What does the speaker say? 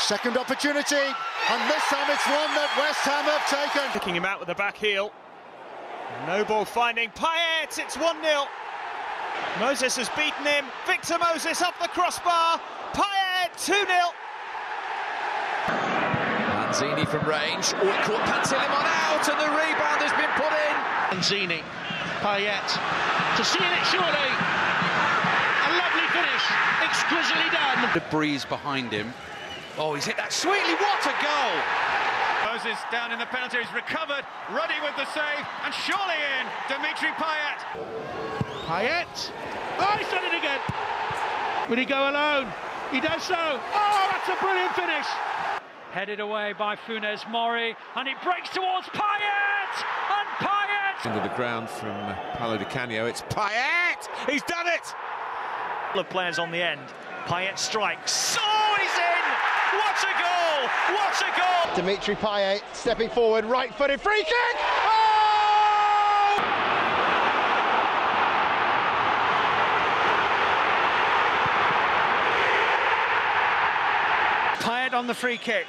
Second opportunity, and this time it's one that West Ham have taken. Kicking him out with the back heel. No ball finding Payet, it's 1 0. Moses has beaten him. Victor Moses up the crossbar. Payet 2 0. Lanzini from range. Oh, it caught Pantilimon out, and the rebound has been put in. Lanzini, Payet, to seal it surely. A lovely finish, exquisitely done. The breeze behind him. Oh, he's hit that sweetly. What a goal! Moses down in the penalty, he's recovered, Ruddy with the save, and surely in, Dimitri Payet. Payet, oh, he's done it again. Will he go alone? He does so. Oh, that's a brilliant finish. Headed away by Funes Mori, and it breaks towards Payet, and Payet into the ground from uh, Paolo Di Canio. It's Payet. He's done it. A Couple of players on the end. Payet strikes. Oh, he's in! What a goal! What a goal! Dimitri Payet stepping forward, right-footed free kick. Oh! Payet on the free kick.